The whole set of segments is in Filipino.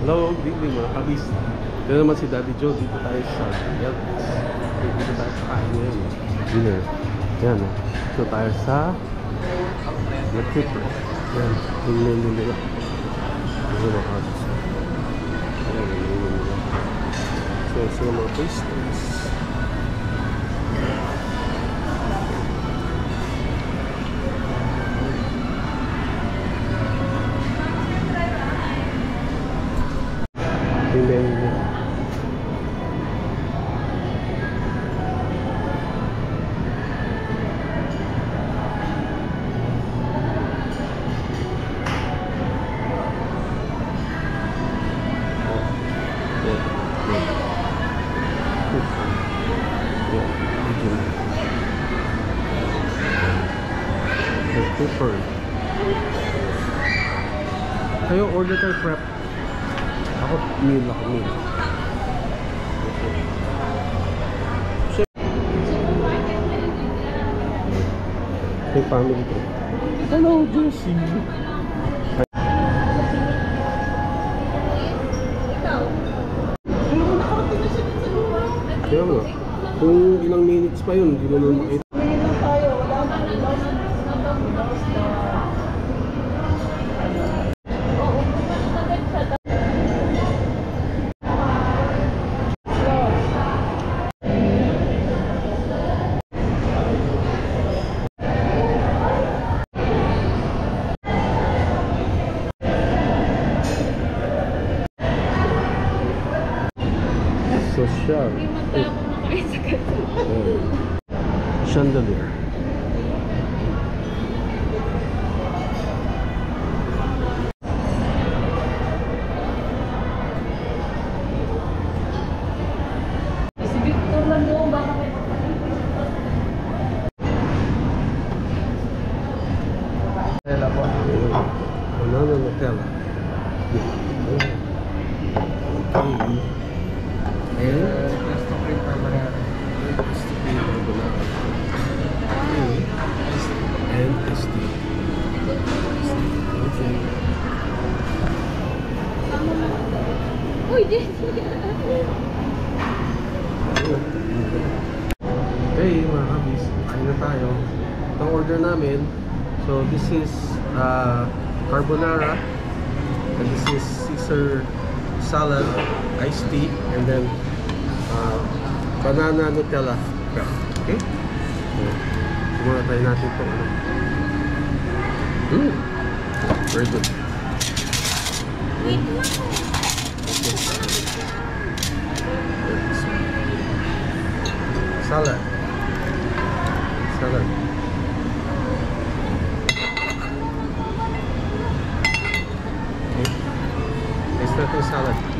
Hello, good evening mga kabis. Ito naman si Daddy Joe. Dito tayo sa Elvis. Dito tayo sa kain ngayon. Dinner. Yan. oh. Dito tayo sa The Clipper. Yan. Yung menu nila. Ito mga kabis. Yan, menu nila. So, sila mga pastries. delay. Cooper. Tayo order tayo prep. Ako meal ako meal. May family ko. Hello, Josie. Kaya nga, kung ilang minutes pa yun, hindi mo na makita. Social. Hindi man tayo kumakain sa ganito. Oh. Chandelier. May Nutella po. Banana Nutella. And Gusto ko rin permanent. Okay. Mga kabis, kain na tayo. Itong order namin, so this is uh, carbonara, and this is Caesar salad, iced tea, and then banana Nutella. Okay? So, muna try natin itong ano. Mm. Very good. Lang. Salad. Salad. Okay. Taste natin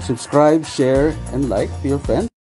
Subscribe, share, and like to your friends.